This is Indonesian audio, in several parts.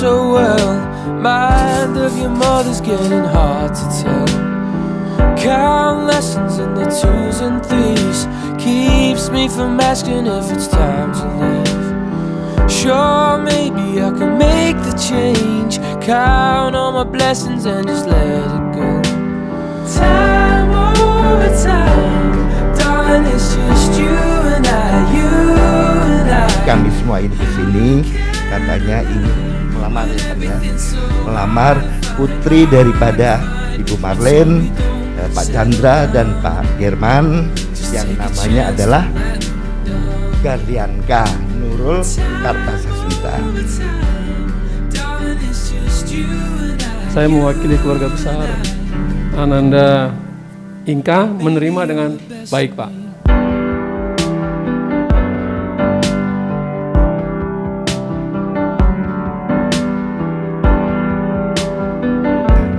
so well. Mind of your mother's getting hard to tell. Count lessons in the twos and threes keeps me from asking if it's time to leave. Sure, maybe I can make the change. Count all my blessings and just let it go. Time over time, darling, it's just you and I, you and I. semua ini ke sini katanya ingin melamar ya, melamar putri daripada Ibu Marlen, eh, Pak Chandra dan Pak German yang namanya adalah Gardianka Nurul Kartasasmita. Saya mewakili keluarga besar Ananda Inka menerima dengan baik Pak.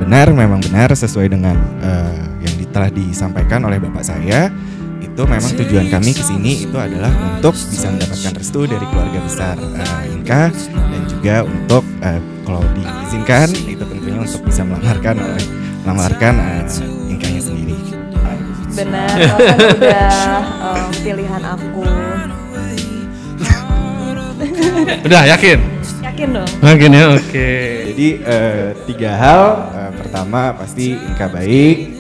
Benar memang benar sesuai dengan eh, yang telah disampaikan oleh bapak saya itu memang tujuan kami ke sini itu adalah untuk bisa mendapatkan restu dari keluarga besar eh, Inka dan juga untuk eh, kalau diizinkan itu tentunya untuk bisa melamarkan oleh melamarkan eh, Inkanya sendiri. Benar, kan udah em, pilihan aku. Udah yakin? Yakin dong? Yakin ya, oke. Jadi eh, tiga hal Eh, pertama pasti Inka baik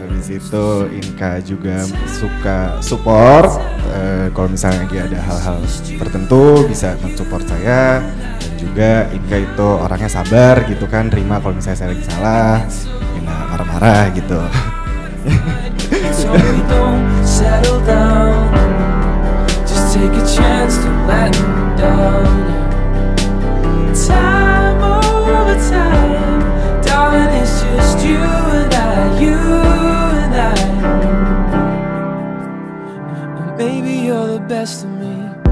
habis itu Inka juga suka support Eh, kalau misalnya lagi ada hal-hal tertentu bisa mensupport saya dan juga Inka itu orangnya sabar gitu kan terima kalau misalnya saya lagi salah ya nggak marah-marah gitu So we don't settle down. Just take a chance to let me down. Just you and I, you and I. And Maybe you're the best of me.